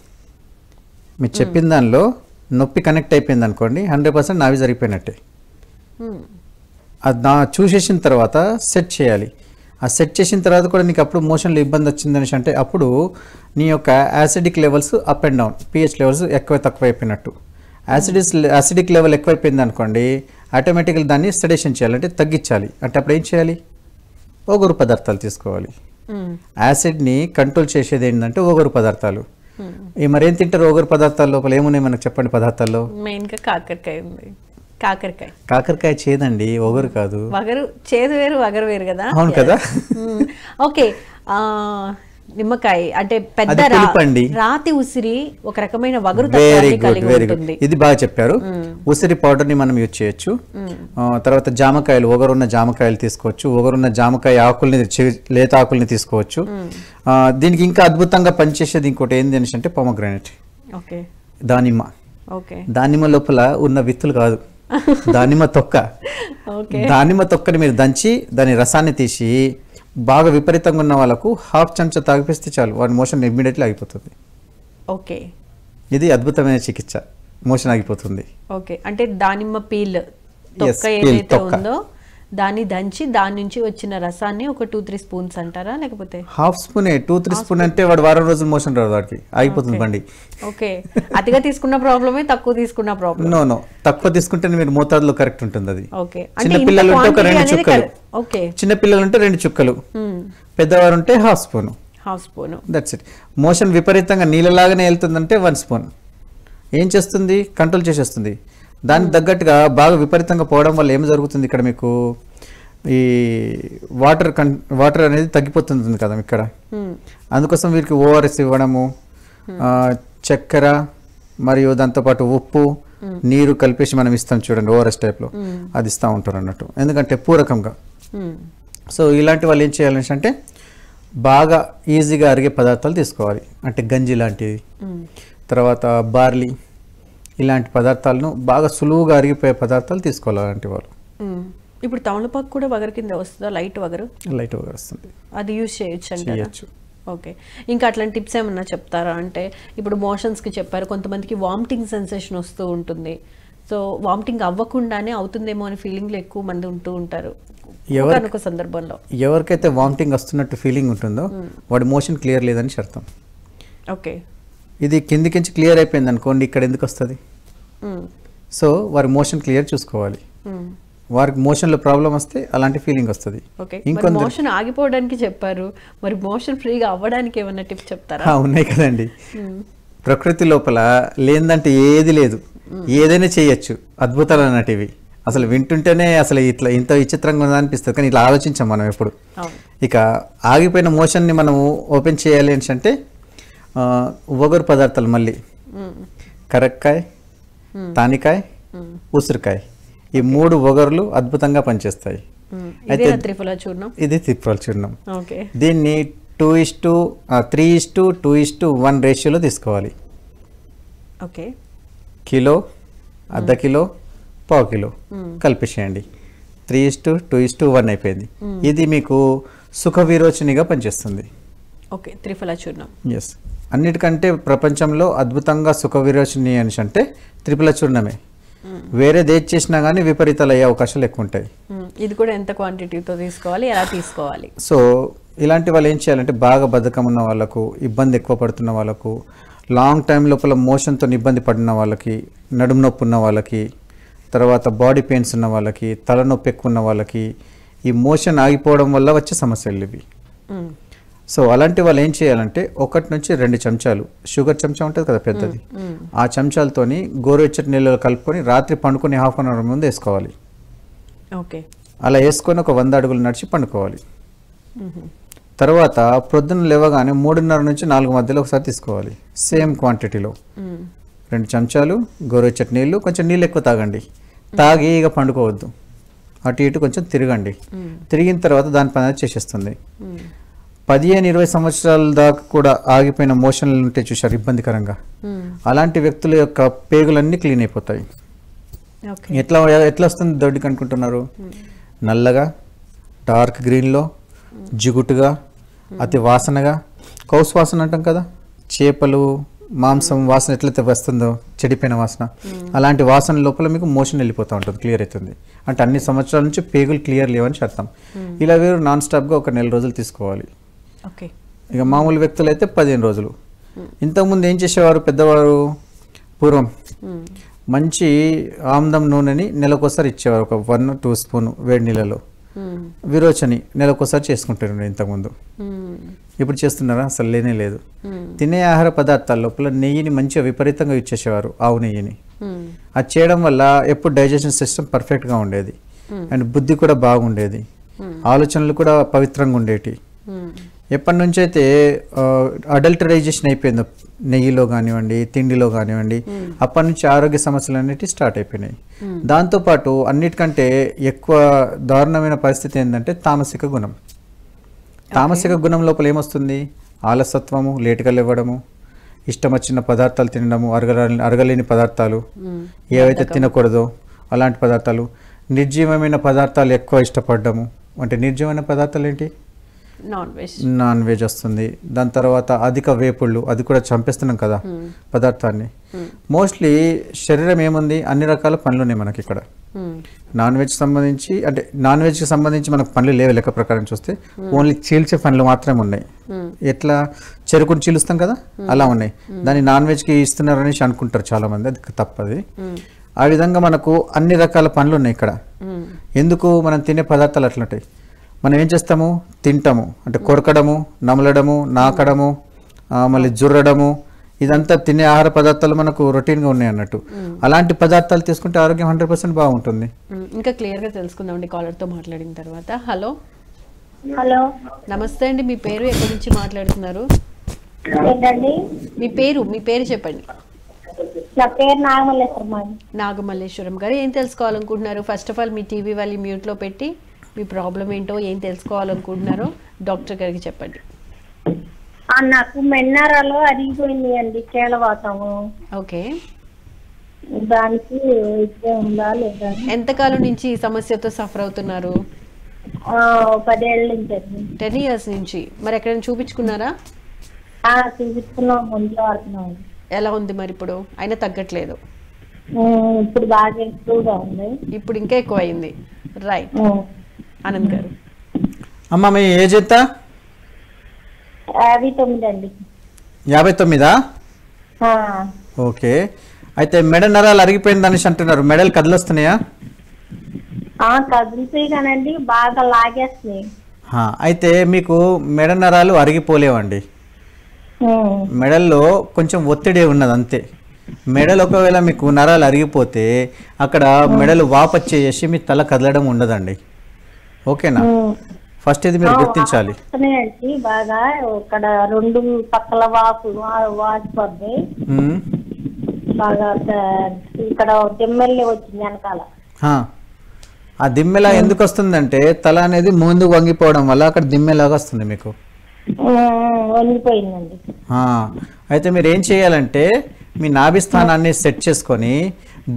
మీరు చెప్పిన దానిలో నొప్పి కనెక్ట్ అయిపోయింది అనుకోండి హండ్రెడ్ పర్సెంట్ నావి జరిగిపోయినట్టే. Hmm. అది నా చూసేసిన తర్వాత సెట్ చేయాలి. ఆ సెట్ చేసిన తర్వాత కూడా నీకు అప్పుడు మోషన్లో ఇబ్బంది వచ్చిందని అంటే అప్పుడు నీ యొక్క acidic levels up and down pH levels ఎక్కువ తక్కువ అయిపోయినట్టు. యాసిడిస్ యాసిడిక్ లెవెల్ ఎక్కువైపోయింది అనుకోండి ఆటోమేటిక్గా దాన్ని సెడేషన్ చేయాలి అంటే తగ్గించాలి. అంటే అప్పుడు ఏం చేయాలి? ఒగరు పదార్థాలు తీసుకోవాలి. యాసిడ్ని కంట్రోల్ చేసేది ఏంటంటే ఒగరు పదార్థాలు. ఈ మరేం తింటారు ఒగరు పదార్థాల లోపల? ఏమున్నాయి మనకు చెప్పండి పదార్థాల్లో? మెయిన్గా కాకరకాయ ఉంది. కాకరకాయ. కాకరకాయ చేదండి ఒగరు కాదు. వగరు చేదు వేరు వగరు వేరు కదా? అవును కదా. ఓకే ఆ నిమ్మకాయ అంటే పెద్ద. రాతి ఉసిరి ఒక రకమైన వగరు వెరీ గుడ్ వెరీ గుడ్ ఇది బాగా చెప్పారు. ఉసిరి పౌడర్ని మనం యూజ్ చేయొచ్చు. ఆ, తర్వాత జామకాయలు ఒగరున్న జామకాయలు తీసుకోవచ్చు. ఒగరున్న జామకాయ ఆకుల్ని లేత ఆకుల్ని తీసుకోవచ్చు. దీనికి ఇంకా అద్భుతంగా పనిచేసేది ఇంకోటి ఏంది అనేసి అంటే పొమగ్రానైట్ ఓకే దానిమ్మ. ఓకే దానిమ్మ లోపల ఉన్న విత్తులు కాదు. దానిమ్మ తొక్క. దానిమ్మ తొక్కని మీరు దంచి దాని రసాన్ని తీసి బాగా విపరీతంగా ఉన్న వాళ్ళకు హాఫ్ చెంచా తాగిపిస్తే చాలు. వాడి మోషన్ ఇమ్మీడియట్లీ ఆగిపోతుంది. ఓకే. ఇది అద్భుతమైన చికిత్స. మోషన్ ఆగిపోతుంది. ఓకే. అంటే దానిమ్మ పీల్ తొక్క ఏదైతే. ఉందో దాన్ని దంచి దాని నుంచి వచ్చిన రసాన్ని ఒక టూ త్రీ స్పూన్స్ అంటారా? లేకపోతే హాఫ్ స్పూనే టూ త్రీ స్పూన్ అంటే వాడు వారం రోజులు మోషన్ రాదు వాడికి. ఆగిపోతుంది బండి. ఓకే. అతిగా తీసుకున్న ప్రాబ్లమే తక్కువ తీసుకున్న ప్రాబ్లం నో నో. తక్కువ తీసుకుంటే మీరు మోతాదులో కరెక్ట్ ఉంటుంది అది ఓకే. చిన్న పిల్లలు ఉంటే ఒక రెండు చుక్కలు. ఓకే. చిన్న పిల్లలు ఉంటే రెండు చుక్కలు. పెద్దవారు ఉంటే half spoon. Half spoon. That's it motion విపరీతంగా నీళ్ళలాగానే వెళ్తుందంటే వన్ స్పూన్. ఏం చేస్తుంది? కంట్రోల్ చేసేస్తుంది. దానికి తగ్గట్టుగా బాగా విపరీతంగా పోవడం వల్ల ఏం జరుగుతుంది ఇక్కడ మీకు? ఈ వాటర్ కన్ వాటర్ అనేది తగ్గిపోతుంది కదా ఇక్కడ? అందుకోసం వీరికి ఓఆర్ఎస్ ఇవ్వడము చక్కెర మరియు దాంతోపాటు ఉప్పు నీరు కలిపేసి మనం ఇస్తాం చూడండి ఓఆర్ఎస్ టైప్లో అది ఇస్తూ ఉంటారు అన్నట్టు. ఎందుకంటే పూరకంగా. సో ఇలాంటి వాళ్ళు ఏం చేయాలి అంటే బాగా ఈజీగా అరిగే పదార్థాలు తీసుకోవాలి. అంటే గంజి లాంటివి తర్వాత బార్లీ. ఇలాంటి పదార్థాలను బాగా సులువుగా అరిగిపోయే పదార్థాలు తీసుకోవాలి అలాంటి వాళ్ళు ఇప్పుడు తమలపాకు కూడా వగరు కింద వస్తుందా? లైట్ వగరు? లైట్ వస్తుంది. అది యూజ్ చేయొచ్చు చేయొచ్చు. ఓకే. ఇంకా అట్లాంటి టిప్స్ ఏమన్నా చెప్తారా? అంటే ఇప్పుడు మోషన్స్కి చెప్పారు కొంతమందికి వామిటింగ్ సెన్సేషన్ వస్తూ ఉంటుంది. సో వామిటింగ్ అవ్వకుండానే అవుతుందేమో అనే ఫీలింగ్లు ఎక్కువ మంది ఉంటూ ఉంటారు. ఎవరి- ఒక సందర్భంలో. ఎవరికైతే వామిటింగ్ వస్తున్నట్టు ఫీలింగ్ ఉంటుందో వాడి మోషన్ క్లియర్ లేదని అర్థం. ఓకే. ఇది కిందికించి క్లియర్ అయిపోయింది అనుకోండి ఇక్కడ ఎందుకు వస్తుంది? సో వారి మోషన్ క్లియర్ చూసుకోవాలి. వారికి మోషన్లో ప్రాబ్లం వస్తే అలాంటి ఫీలింగ్ వస్తుంది. ఇంకొందరు మోషన్ ఆగిపోవడానికి చెప్పారు. మరి మోషన్ ఫ్రీగా అవ్వడానికి ఏమన్నా టిప్స్ చెప్తారా? ఉన్నాయి కదండి. ప్రకృతి లోపల లేదంటే ఏది లేదు. ఏదైనా చేయొచ్చు. అద్భుతాలు అన్నటివి. అసలు వింటుంటేనే అసలు ఇట్లా ఇంత విచిత్రంగా ఉందా అనిపిస్తుంది. కానీ ఇట్లా ఆలోచించాం మనం ఎప్పుడు. ఇక ఆగిపోయిన మోషన్ని మనము ఓపెన్ చేయాలి అంటే ఒగరు పదార్థాలు మళ్ళీ. కరక్కాయ తానికాయ ఉసిరికాయ. ఈ మూడు ఒగరులు అద్భుతంగా పనిచేస్తాయి. అయితే- త్రిఫల చూర్ణం? ఇది తిప్పాలి చూర్ణం. ఓకే. దీన్ని two is to three is to two is to one రేషియోలో తీసుకోవాలి. ఓకే. కిలో అర్ధ కిలో పావు kilo. కలిపేసేయండి. Three is to two is to one అయిపోయింది. ఇది మీకు సుఖ విరోచనిగా పనిచేస్తుంది. ఓకే త్రిఫల చూర్ణం. ఎస్ అన్నిటికంటే ప్రపంచంలో అద్భుతంగా సుఖ విరోచని అని అంటే త్రిపుల చూర్ణమే వేరే దేది చేసినా కానీ విపరీతాలు అయ్యే అవకాశాలు ఎక్కువ ఉంటాయి. ఇది కూడా ఎంత క్వాంటిటీతో తీసుకోవాలి ఎలా తీసుకోవాలి సో ఇలాంటి వాళ్ళు ఏం చేయాలంటే బాగా బద్ధకం ఉన్న వాళ్ళకు ఇబ్బంది ఎక్కువ పడుతున్న వాళ్ళకు లాంగ్ టైం లోపల మోషన్తో ఇబ్బంది పడిన వాళ్ళకి నడుము నొప్పి ఉన్న వాళ్ళకి తర్వాత బాడీ పెయిన్స్ ఉన్న వాళ్ళకి తలనొప్పి ఎక్కువ ఉన్న వాళ్ళకి ఈ మోషన్ ఆగిపోవడం వల్ల వచ్చే సమస్యలు ఇవి. సో అలాంటి వాళ్ళు ఏం చేయాలంటే ఒకటి నుంచి రెండు చెంచాలు. షుగర్ చెంచా ఉంటుంది కదా పెద్దది. ఆ చెంచాలతోని గోరువెచ్చటి నీళ్ళలో కలుపుకొని రాత్రి పండుకొని హాఫ్ అన్ అవర్ ముందు వేసుకోవాలి. ఓకే. అలా వేసుకొని ఒక వంద అడుగులు నడిచి పండుకోవాలి. తర్వాత ప్రొద్దున లేవగానే మూడున్నర నుంచి నాలుగు మధ్యలో ఒకసారి తీసుకోవాలి. సేమ్ క్వాంటిటీలో. రెండు చెంచాలు గోరువెచ్చటి నీళ్ళు కొంచెం నీళ్ళు ఎక్కువ తాగండి. తాగి ఇక పండుకోవద్దు. అటు ఇటు కొంచెం తిరగండి. తిరిగిన తర్వాత దాని పని చేసేస్తుంది. పదిహేను ఇరవై సంవత్సరాల దాకా కూడా ఆగిపోయిన మోషన్లు ఉంటే చూశారు ఇబ్బందికరంగా. మ్మ్. అలాంటి వ్యక్తుల యొక్క పేగులన్నీ క్లీన్ అయిపోతాయి. ఎట్లా ఎట్లా వస్తుంది దొడ్డికి అనుకుంటున్నారు? నల్లగా డార్క్ గ్రీన్లో జిగుటుగా అతి వాసనగా. కౌస్ వాసన అంటాం కదా? చేపలు మాంసం వాసన ఎట్లయితే వస్తుందో చెడిపోయిన వాసన. అలాంటి వాసన లోపల మీకు మోషన్ వెళ్ళిపోతూ ఉంటుంది క్లియర్ అవుతుంది. అంటే అన్ని సంవత్సరాల నుంచి పేగులు క్లియర్ లేవని అర్థం. ఇలా వీరు నాన్ స్టాప్గా ఒక నెల రోజులు తీసుకోవాలి. ఇక మామూలు వ్యక్తులు అయితే పదిహేను రోజులు. ఇంతకుముందు ఏం చేసేవారు పెద్దవారు? పూర్వం. మంచి ఆమ్దం నూనెని నెలకోసారి ఇచ్చేవారు. ఒక వన్ టూ స్పూన్ వేడి నీళ్ళలో. విరోచని నెలకోసారి చేసుకుంటున్నారు ఇంతకుముందు ఇప్పుడు చేస్తున్నారా? అసలు లేనే లేదు. తినే ఆహార పదార్థాల లోపల నెయ్యిని మంచిగా విపరీతంగా ఇచ్చేసేవారు ఆవు నెయ్యిని. అది చేయడం వల్ల ఎప్పుడు డైజెషన్ సిస్టమ్ పర్ఫెక్ట్గా ఉండేది. అండ్ బుద్ధి కూడా బాగుండేది. ఆలోచనలు కూడా పవిత్రంగా ఉండేటి. ఎప్పటి నుంచి అయితే అడల్టరైజేషన్ అయిపోయిందో నెయ్యిలో కానివ్వండి తిండిలో కానివ్వండి అప్పటి నుంచి ఆరోగ్య సమస్యలు అనేవి స్టార్ట్ అయిపోయినాయి. దాంతోపాటు అన్నిటికంటే ఎక్కువ దారుణమైన పరిస్థితి ఏంటంటే తామసిక గుణం. తామసిక గుణం లోపల ఏమొస్తుంది? ఆలసత్వము లేటుగా లేవడము ఇష్టం వచ్చిన పదార్థాలు తినడము అరగలేని అరగలేని పదార్థాలు మ్మ్. ఏవైతే తినకూడదో అలాంటి పదార్థాలు నిర్జీవమైన పదార్థాలు ఎక్కువ ఇష్టపడడము. అంటే నిర్జీవమైన పదార్థాలు ఏంటి? నాన్ వెజ్ నాన్ వెజ్ వస్తుంది. దాని తర్వాత అధిక వేపుళ్ళు అది కూడా చంపేస్తున్నాం కదా పదార్థాన్ని. మోస్ట్లీ శరీరం ఏముంది? అన్ని రకాల పనులు ఉన్నాయి మనకి ఇక్కడ. నాన్ వెజ్ సంబంధించి అంటే నాన్ వెజ్కి సంబంధించి మనకు పనులు లేవు లెక్క ప్రకారం చూస్తే. ఓన్లీ చీల్చే పనులు మాత్రమే ఉన్నాయి. ఎట్లా? చెరుకుని చీలుస్తాం కదా? అలా ఉన్నాయి. దాన్ని నాన్ వెజ్కి ఇస్తున్నారు అనేసి అనుకుంటారు చాలా మంది అది తప్పది. ఆ విధంగా మనకు అన్ని రకాల పనులు ఉన్నాయి ఇక్కడ. ఎందుకు? మనం తినే పదార్థాలు అట్లుంటాయి. మనం ఏం చేస్తాము? తింటాము. అంటే కొరకడము నమలడము నాకడము మళ్ళీ జుర్రడము ఇదంతా తినే ఆహార పదార్థాలు మనకు రొటీన్గా ఉన్నాయి అన్నట్టు. అలాంటి పదార్థాలు తీసుకుంటే ఆరోగ్యం హండ్రెడ్ పర్సెంట్ బాగుంటుంది. ఇంకా క్లియర్గా తెలుసుకుందామండి కాలర్తో మాట్లాడిన తర్వాత. హలో. హలో. నమస్తే అండి. మీ పేరు ఎక్కడి నుంచి మాట్లాడుతున్నారు? మీ పేరు మీ పేరు చెప్పండి. నా పేరు నాగమల్లేశ్వరమ్మ అండి. నాగమల్లేశ్వరం గారు ఏం తెలుసుకోవాలనుకుంటున్నారు? ఫస్ట్ ఆఫ్ ఆల్ మీ టీవీ వాళ్ళు మ్యూట్లో పెట్టి. మీ ప్రాబ్లం ఏంటో ఏం తెలుసుకోవాలనుకుంటున్నారో డాక్టర్ గారికి చెప్పండి. నాకు మెన్నారాలో అరిగిపోయింది అండి ఓకే. దానికి ఉందా లేదా. ఎంతకాలం నుంచి ఈ సమస్యతో సఫర్ అవుతున్నారు? పదేళ్ళ నుంచి టెన్ ఇయర్స్ నుంచి. మరి ఎక్కడైనా చూపించుకున్నారా? చూపించుకున్నాం ఎలా ఉంది మరి ఇప్పుడు? అయినా తగ్గట్లేదు. ఇప్పుడు బాగా ఎక్కువగా ఉంది. ఇప్పుడు ఇంకా ఎక్కువ అయింది. రైట్. ఆనంద్ గారు. అమ్మ మీ ఏజ్ ఎంత? యాభై తొమ్మిది అండి. యాభై తొమ్మిదా? ఓకే. అయితే మెడ నరాలు అరిగిపోయింది అనేసి అంటున్నారు. మెడలు కదిలొస్తున్నాయా? ఆ, కదులుతాయి కానండి బాగా లాగేస్తున్నాయి. హా, అయితే మీకు మెడ నరాలు అరిగిపోలేవండి. మెడల్లో కొంచెం ఒత్తిడి ఉన్నది అంతే. మెడలు ఒకవేళ మీకు నరాలు అరిగిపోతే అక్కడ మెడలు వాపచ్చేసి మీ తల కదలడం ఉండదండి. ఓకేనా. ఫస్ట్ ఇది మీరు గుర్తించాలి? బాగా ఇక్కడ రెండు పక్కల వాపు. బాగా ఇక్కడ దిమ్మెల్లి వచ్చింది వెనకాల. ఆ దిమ్మెలా ఎందుకు వస్తుందంటే తల అనేది ముందుకు వంగిపోవడం వల్ల అక్కడ దిమ్మెలాగా వస్తుంది మీకు. వంగిపోయిందండి. అయితే మీరు ఏం చేయాలంటే మీ నాభి స్థానాన్ని సెట్ చేసుకొని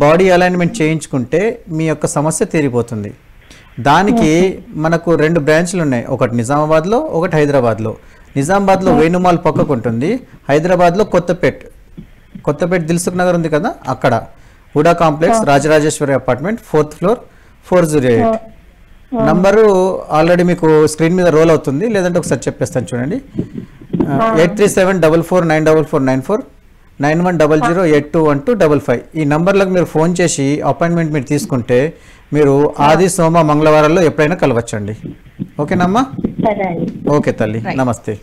బాడీ అలైన్మెంట్ చేయించుకుంటే మీ యొక్క సమస్య తీరిపోతుంది. దానికి మనకు రెండు బ్రాంచ్లు ఉన్నాయి. ఒకటి నిజామాబాద్లో ఒకటి హైదరాబాద్లో. నిజామాబాద్లో వేణుమాల్ పక్కకు ఉంటుంది. హైదరాబాద్లో కొత్తపేట్. కొత్తపేట దిల్సుఖ్ నగర్ ఉంది కదా అక్కడ. HUDA complex Rajarajeshwari apartment fourth floor four zero eight. Number already మీకు స్క్రీన్ మీద రోల్ అవుతుంది. లేదంటే ఒకసారి చెప్పేస్తాను చూడండి. Eight three seven double four nine double four nine four. Nine one double zero eight two one two double five. ఈ నంబర్లకు మీరు ఫోన్ చేసి అపాయింట్మెంట్ మీరు తీసుకుంటే మీరు ఆది సోమ మంగళవారాల్లో ఎప్పుడైనా కలవచ్చండి. ఓకేనమ్మా సరే అండి. ఓకే తల్లి. నమస్తే.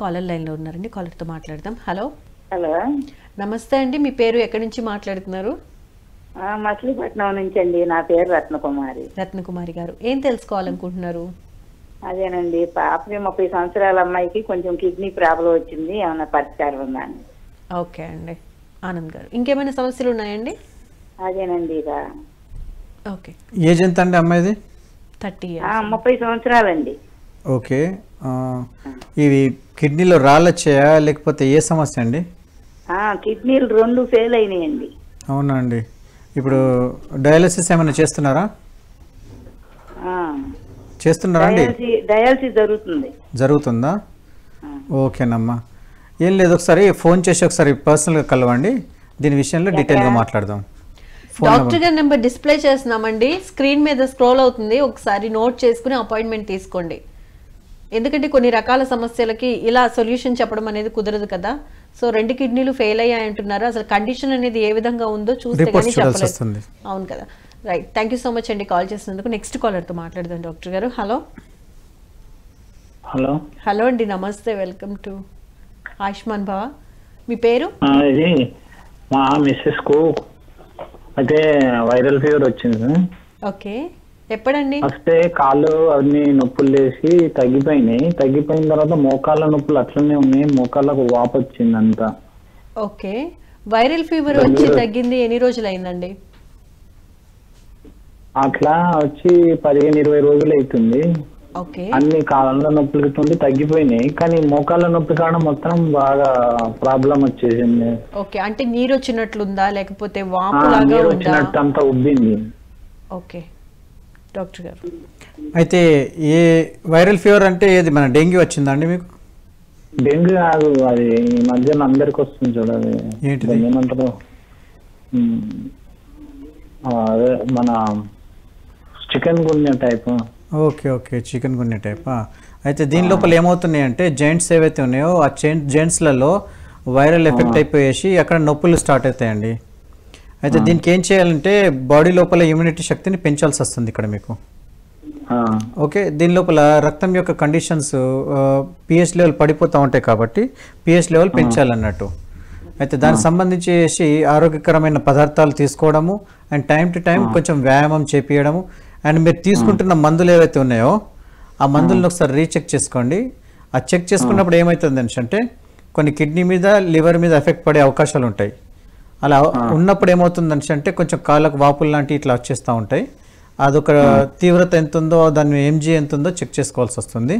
కాలర్ లైన్లో ఉన్నారండి. కాలర్తో మాట్లాడదాం. హలో హలో నమస్తే అండి. మీ పేరు ఎక్కడి నుంచి మాట్లాడుతున్నారు? ఆ, మచిలీపట్నం నుంచి అండి. నా పేరు రత్నకుమారి. రత్నకుమారి గారు. ఏం తెలుసుకోవాలనుకుంటున్నారు? అదేనండి. పాపకి ముప్పై సంవత్సరాల అమ్మాయికి కొంచెం కిడ్నీ ప్రాబ్లం వచ్చింది. ఏమన్నా పరిష్కారం ఉందా అని. ఓకే అండి. ఆనంద్ గారు. ఇంకేమైనా సమస్యలు ఉన్నాయండి? అదేనండి ఇక. ఓకే. ఏజ్ ఎంత అండి అమ్మాయిది? థర్టీ ముప్పై సంవత్సరాలండి. ఓకే. ఆ, ఇవి కిడ్నీలో రాళ్ళు వచ్చాయా లేకపోతే ఏ సమస్య అండి? ఆ, కిడ్నీలు రెండు ఫెయిల్ అయినాయండి. అవునా అండి. ఇప్పుడు డయాలసిస్ ఏమైనా చేస్తున్నారా? ఆ, చేస్తున్నారా అండి? డయాలసీ డయాలసిస్ జరుగుతుంది. జరుగుతుందా? ఓకేనమ్మా. ఏం లేదు ఒకసారి ఫోన్ చేసి ఒకసారి పర్సనల్గా కలవండి. దీని విషయంలో డీటెయిల్గా మాట్లాడదాం. ఫోన్ డాక్టర్ గారి నెంబర్ డిస్ప్లే చేస్తున్నామండి. స్క్రీన్ మీద స్క్రోల్ అవుతుంది. ఒకసారి నోట్ చేసుకుని అపాయింట్మెంట్ తీసుకోండి. ఎందుకంటే కొన్ని రకాల సమస్యలకి ఇలా సొల్యూషన్ చెప్పడం అనేది కుదరదు కదా. సో రెండు కిడ్నీలు ఫెయిల్ అయ్యాయి అంటున్నారు. అసలు కండిషన్ అనేది ఏ విధంగా ఉందో చూస్తే కానీ చెప్పలేదు. అవును కదా. Right thank you so much అండి కాల్ చేసినందుకు. నెక్స్ట్ కాలర్తో మాట్లాడదాం డాక్టర్ గారు. హలో హలో హలో అండి. నమస్తే. వెల్కమ్ టు ఆయుష్మాన్ భవ మీ పేరు? ఇది మా మిస్సెస్కు అయితే వైరల్ ఫీవర్ వచ్చింది. ఓకే. ఎప్పుడండి? వస్తే కాళ్ళు అన్ని నొప్పులు లేసి తగ్గిపోయినాయి. తగ్గిపోయిన తర్వాత మోకాళ్ళ నొప్పులు అట్లనే ఉన్నాయి. మోకాళ్ళకు వాపు వచ్చింది అంతా. ఓకే. వైరల్ ఫీవర్ వచ్చి తగ్గింది ఎన్ని రోజులు అయిందండి అట్లా వచ్చి పదిహేను ఇరవై రోజులు అవుతుంది. అన్ని కాళ్ళ నొప్పులు ఉండి తగ్గిపోయినాయి. కానీ మోకాళ్ళ నొప్పి కాడ మొత్తం బాగా ప్రాబ్లం వచ్చేసింది. ఓకే. అంటే నీరు వచ్చినట్లుందా లేకపోతే వాపు లాగా వచ్చినట్టు అంతా ఉబ్బింది. ఓకే. డాక్టర్ గారు. అయితే ఏ వైరల్ ఫీవర్ అంటే ఏది? మన డెంగ్యూ వచ్చిందండి మీకు? డెంగ్యూ కాదు అది ఈ మధ్యన అందరికి వస్తుంది చూడాలి? దాన్ని ఏమంటారు? అదే మన chikungunya type. Okay okay. Chikungunya టైపా అయితే దీని లోపల ఏమవుతున్నాయి అంటే జెంట్స్ ఏవైతే ఉన్నాయో ఆ జెంట్స్లలో వైరల్ ఎఫెక్ట్ అయిపోయేసి అక్కడ నొప్పులు స్టార్ట్ అవుతాయండి. అయితే దీనికి ఏం చేయాలంటే బాడీ లోపల ఇమ్యూనిటీ శక్తిని పెంచాల్సి వస్తుంది ఇక్కడ మీకు. ఓకే దీని లోపల రక్తం యొక్క కండిషన్స్ పిహెచ్ లెవెల్ పడిపోతూ ఉంటాయి కాబట్టి పిహెచ్ లెవెల్ పెంచాలన్నట్టు. అయితే దానికి సంబంధించి ఆరోగ్యకరమైన పదార్థాలు తీసుకోవడము అండ్ టైం టు టైం కొంచెం వ్యాయామం చేపియడము అండ్ మీరు తీసుకుంటున్న మందులు ఏవైతే ఉన్నాయో ఆ మందులను ఒకసారి రీచెక్ చేసుకోండి. ఆ చెక్ చేసుకున్నప్పుడు ఏమవుతుంది అంటే కొన్ని కిడ్నీ మీద లివర్ మీద ఎఫెక్ట్ పడే అవకాశాలు ఉంటాయి. అలా ఉన్నప్పుడు ఏమవుతుంది అంటే కొంచెం కాళ్ళకు వాపులు లాంటివి ఇట్లా వచ్చేస్తూ ఉంటాయి. అదొక తీవ్రత ఎంత ఉందో దాని ఎంజీ ఎంత ఉందో చెక్ చేసుకోవాల్సి వస్తుంది.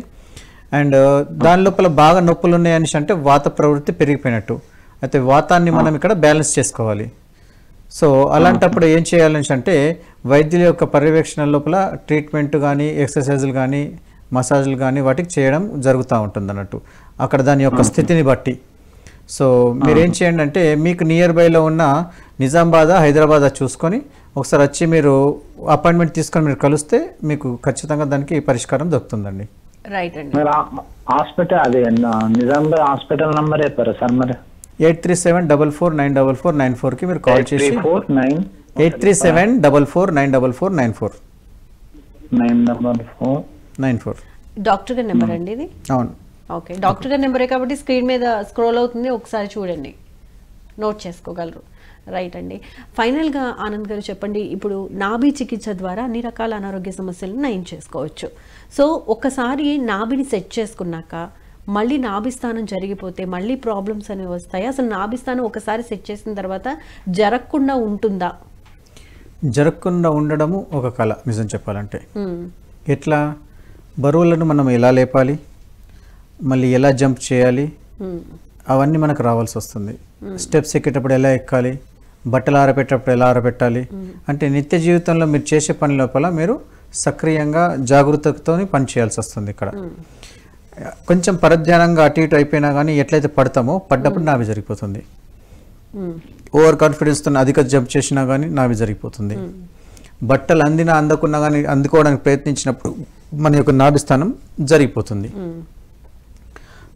అండ్ దాని లోపల బాగా నొప్పులు ఉన్నాయని అంటే వాత ప్రవృత్తి పెరిగిపోయినట్టు. అయితే వాతాన్ని మనం ఇక్కడ బ్యాలెన్స్ చేసుకోవాలి. సో అలాంటప్పుడు ఏం చేయాలని అంటే వైద్యుల యొక్క పర్యవేక్షణ లోపల ట్రీట్మెంట్ కానీ ఎక్సర్సైజులు కానీ మసాజులు కానీ వాటికి చేయడం జరుగుతూ ఉంటుంది అన్నట్టు అక్కడ దాని యొక్క స్థితిని బట్టి. సో మీరు ఏం చేయండి అంటే మీకు నియర్ బైలో ఉన్న నిజామాబాద్ హైదరాబాద్ చూసుకొని ఒకసారి వచ్చి మీరు అపాయింట్మెంట్ తీసుకొని మీరు కలిస్తే మీకు ఖచ్చితంగా దానికి పరిష్కారం దొరుకుతుందండి. రైట్ అండి. హాస్పిటల్ అదే నిజామాబాద్ హాస్పిటల్ నంబర్ చెప్పారా సార్ మరి. Eight three seven double four nine double four nine ఫోర్కి మీరు కాల్ చేసి four nine eight three seven double four nine double four nine four nine double four nine four doctor గారి number అండి ఇది? అవును. Okay. Doctor గారి నెంబరే కాబట్టి స్క్రీన్ మీద స్క్రోల్ అవుతుంది. ఒకసారి చూడండి. నోట్ చేసుకోగలరు. రైట్ అండి. ఫైనల్గా ఆనంద్ గారు చెప్పండి. ఇప్పుడు నాభి చికిత్స ద్వారా అన్ని రకాల అనారోగ్య సమస్యలను నయం చేసుకోవచ్చు. సో ఒకసారి నాభిని సెట్ చేసుకున్నాక మళ్ళీ నాభి స్థానం జరిగిపోతే మళ్ళీ ప్రాబ్లమ్స్ అనేవి వస్తాయి. అసలు నాభి స్థానం ఒకసారి సెట్ చేసిన తర్వాత జరగకుండా ఉంటుందా? జరగకుండా ఉండడము ఒక కళ నిజం చెప్పాలంటే. ఎట్లా? బరువులను మనం ఎలా లేపాలి? మళ్ళీ ఎలా జంప్ చేయాలి. అవన్నీ మనకు రావాల్సి వస్తుంది. స్టెప్స్ ఎక్కేటప్పుడు ఎలా ఎక్కాలి? బట్టలు ఆరబెట్టేటప్పుడు ఎలా ఆరబెట్టాలి? అంటే నిత్య జీవితంలో మీరు చేసే పని లోపల మీరు సక్రియంగా జాగృతతో పని చేయాల్సి వస్తుంది ఇక్కడ. కొంచెం పరధ్యానంగా అటు ఇటు అయిపోయినా కానీ ఎట్లయితే పడతామో పడ్డప్పుడు నావి జరిగిపోతుంది. ఓవర్ కాన్ఫిడెన్స్తో అధిక జంప్ చేసినా కానీ నావి జరిగిపోతుంది. బట్టలు అందినా అందకున్నా కానీ అందుకోవడానికి ప్రయత్నించినప్పుడు మన యొక్క నాభి స్థానం జరిగిపోతుంది.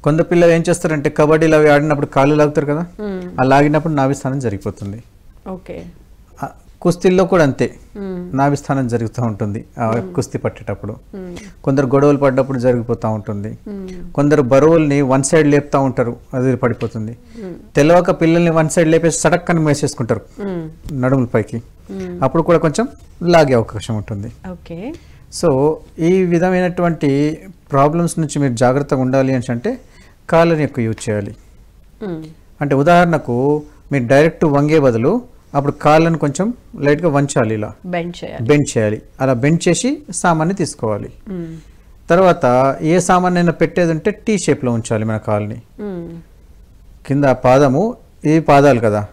కొంత పిల్లలు ఏం చేస్తారంటే కబడ్డీలు అవి ఆడినప్పుడు కాళ్ళు లాగుతారు కదా. ఆ లాగినప్పుడు నాభి స్థానం జరిగిపోతుంది. ఓకే. కుస్తీల్లో కూడా అంతే. మ్మ్. నాభి స్థానం జరుగుతూ ఉంటుంది. ఆ కుస్తీ పట్టేటప్పుడు. కొందరు గొడవలు పడ్డప్పుడు జరిగిపోతూ ఉంటుంది. కొందరు బరువుల్ని వన్ సైడ్ లేపుతా ఉంటారు. అది పడిపోతుంది. తెలవక పిల్లల్ని వన్ సైడ్ లేపేసి సడక్కని మేసేసుకుంటారు. నడుముల పైకి. అప్పుడు కూడా కొంచెం లాగే అవకాశం ఉంటుంది. ఓకే. సో ఈ విధమైనటువంటి ప్రాబ్లమ్స్ నుంచి మీరు జాగ్రత్తగా ఉండాలి అని అంటే కాళ్ళని ఎక్కువ యూజ్ చేయాలి. అంటే ఉదాహరణకు మీరు డైరెక్ట్ వంగే బదులు అప్పుడు కాళ్ళని కొంచెం లైట్గా వంచాలి ఇలా. బెండ్ చేయాలి. బెండ్ చేయాలి. అలా బెండ్ చేసి సామాన్ని తీసుకోవాలి. తర్వాత ఏ సామాన్ అయినా పెట్టేది ఉంటే టీ షేప్లో ఉంచాలి మన కాల్ని. కింద పాదము ఈ పాదాలు కదా.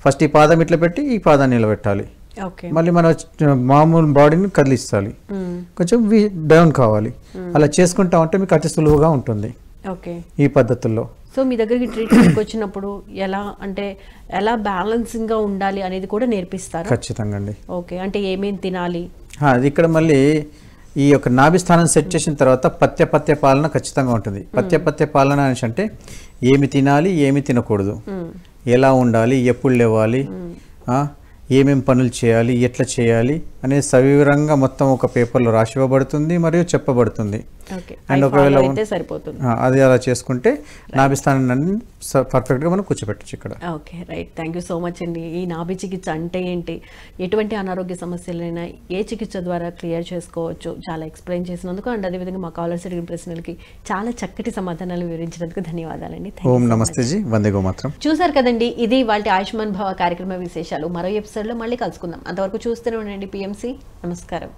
ఫస్ట్ ఈ పాదం ఇట్లా పెట్టి ఈ పాదాన్ని నిలబెట్టాలి. మళ్ళీ మన మామూలు బాడీని కదిలిస్తాలి. కొంచెం డౌన్ కావాలి. అలా చేసుకుంటా ఉంటే మీకు అతి సులువుగా ఉంటుంది. ఈ పద్ధతుల్లో. సో మీ దగ్గరికి ట్రీట్మెంట్కి వచ్చినప్పుడు ఎలా అంటే ఎలా బ్యాలెన్సింగ్గా ఉండాలి అనేది కూడా నేర్పిస్తారా? ఖచ్చితంగా అండి. ఓకే అంటే ఏమేం తినాలి? అది ఇక్కడ మళ్ళీ ఈ యొక్క నాభి స్థానం సెట్ చేసిన తర్వాత పత్య పత్య పాలన ఖచ్చితంగా ఉంటుంది. పత్య పత్య పాలన అనేసి అంటే ఏమి తినాలి ఏమి తినకూడదు. ఎలా ఉండాలి ఎప్పుడు లేవాలి ఆ, ఏమేం పనులు చేయాలి ఎట్లా చేయాలి అనేది సవివరంగా మొత్తం ఒక పేపర్లో రాసి ఇవ్వబడుతుంది మరియు చెప్పబడుతుంది. అండ్ ఒకవేళ అది అలా చేసుకుంటే నాభి స్థానాన్ని స- పర్ఫెక్ట్గా మనం కూర్చోపెట్టచ్చు ఇక్కడ. Okay right. Thank you so much అండి. ఈ నాభి చికిత్స అంటే ఏంటి? ఎటువంటి అనారోగ్య సమస్యలైనా ఏ చికిత్స ద్వారా క్లియర్ చేసుకోవచ్చు? చాలా ఎక్స్ప్లెయిన్ చేసినందుకు అండ్ అదేవిధంగా మా కాలర్స్ అడిగిన ప్రశ్నలకి చాలా చక్కటి సమాధానాలు వివరించినందుకు ధన్యవాదాలండి. ఓం. నమస్తే జీ. వందే గోమాత్రం. చూసారు కదండి ఇది వాళ్ళ ఆయుష్మాన్ భవ కార్యక్రమ విశేషాలు. మరో ఎపిసోడ్లో మళ్ళీ కలుసుకుందాం. అంతవరకు చూస్తూనే ఉండండి. పిఎంసి నమస్కారం